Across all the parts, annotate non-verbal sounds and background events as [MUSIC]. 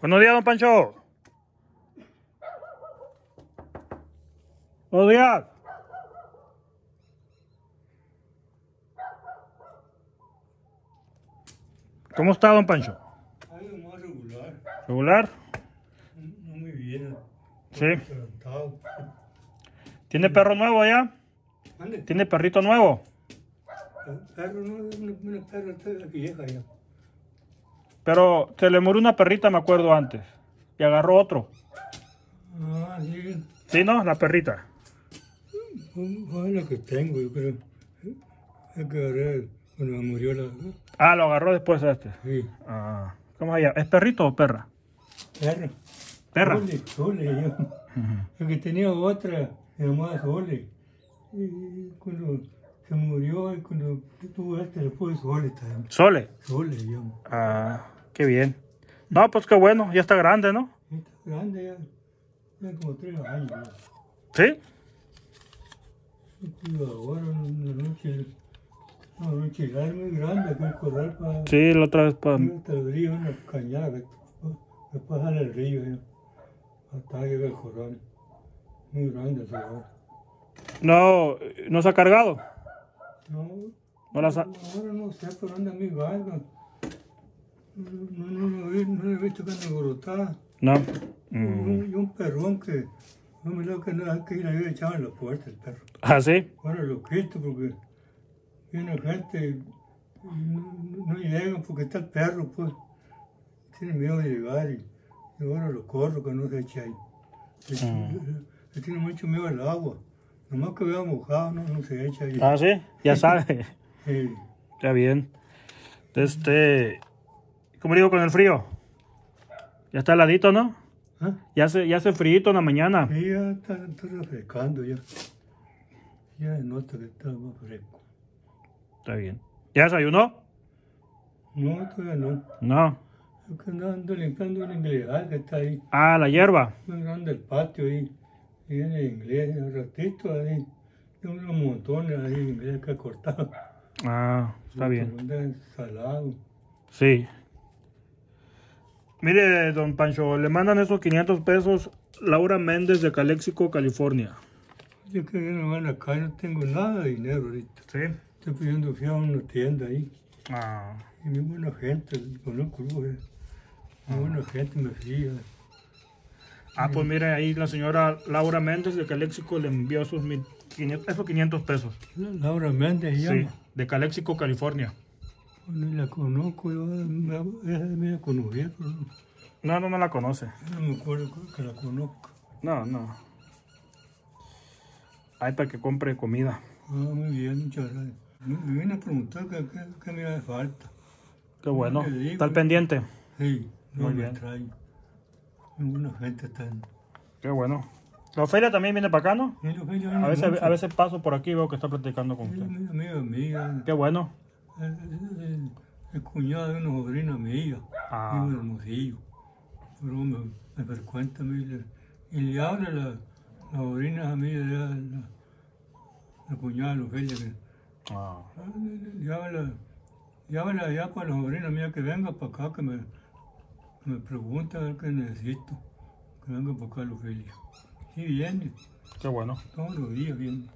Buenos días, don Pancho. Buenos días. ¿Cómo está, don Pancho? Algo más regular, ¿Regular? no muy bien. Sí. ¿Tiene perro nuevo ya? Ande, ¿Tiene perrito nuevo? el perro no es una, una perra toda vieja ya. Pero se le murió una perrita, me acuerdo antes. Y agarró otro. Ah, sí, ¿Sí, no? La perrita. fue lo que tengo, yo creo. Agarré cuando murió la. Ah, lo agarró después de este. Sí, Ah, ¿Cómo se llama? ¿Es perrito o perra? perra. Perra. Sole, Sole, yo. El que tenía otra, se llamaba Sole. Y cuando se murió, y cuando tuvo este, le puse Sole también. Sole. Sole, yo. Ah, qué bien. No, pues qué bueno, ya está grande, ¿no? Está grande ya. Ya como tres años. ya. ¿Sí? Y ahora una noche, una noche larga muy grande, que el corral para Sí, la otra vez pa- hasta el río, una cañada que que pasa el río, ya. hasta llega el corral. Muy grande ese corral. No, no se ha cargado. No, No ahora no sé, pero anda muy larga. No, no, no, he- no he visto que anda alborotada. No. Y Mm. un, y un perrón que, no me lo que no hay que ir a echaba en la puerta el perro. Ah, sí. Ahora lo quito porque viene gente y no, no llegan porque está el perro, pues. Tiene miedo de llegar y, y ahora lo corro que no se eche ahí. Le, le tiene mucho miedo al agua. Nomás que vea mojado, no, no se echa ahí. Ah, sí. Ya [LAUGHS] sabe. Sí. Está bien. Este. ¿Cómo digo con el frío? Ya está heladito, ¿no? ¿Ah? Ya hace, ya hace frío en la mañana. Sí, ya está, está refrescando ya. Ya nota que está más fresco. Está bien. ¿Ya desayunó? No, todavía no. No. Es que ando, ando limpiando un inglés que está ahí. Ah, la hierba. grande el patio ahí. Y viene inglés, un ratito ahí. Tengo unos montones ahí de inglés que he cortado. Ah, está bien. Salado. Sí. Mire, don Pancho, le mandan esos 500 pesos Laura Méndez de Calexico, California. Yo que viene acá, no tengo nada de dinero ahorita. Sí. Estoy pidiendo fiado a una tienda ahí. Ah, Y muy buena gente, conozco lugares. Muy buena gente me fía. Ah pues mire, ahí la señora Laura Méndez de Calexico le envió mil- 500, esos 500 pesos. Laura Méndez se Sí, llama. de Calexico, California. Ni la conozco, yo me, me conocí, pero no- No, no, no la conoce. no me acuerdo que la conozco. No, no. Ahí para que compre comida. Ah, muy bien, muchas gracias. Me, vine a preguntar qué, qué, qué me hace falta. Qué bueno. Está pendiente. Sí, no Muy me bien. Alguna gente está. Qué bueno. La Ofelia también viene para acá, ¿no? Y lo que yo A veces, a veces paso por aquí y veo que está platicando con usted. Amiga, amiga, Qué bueno. el, el- el- el cuñado de una sobrina mía, Ah. vive en Hermosillo. Pero me, me frecuenta a mí, le- y le habla la, la sobrina a mí, la, la, la cuñada de Ofelia, que Ah, ah, le- le habla, le habla allá para la sobrina mía que venga para acá, que me, me pregunta a ver qué necesito, que venga para acá la Ofelia. Sí, viene, qué bueno. todos los días viene.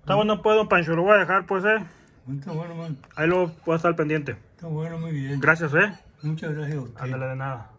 Está bueno, pues, don Pancho. Lo voy a dejar, pues, eh. Está bueno, man. Ahí lo voy a estar pendiente. Está bueno, muy bien. Gracias, eh. Muchas gracias a usted. Ándale de nada.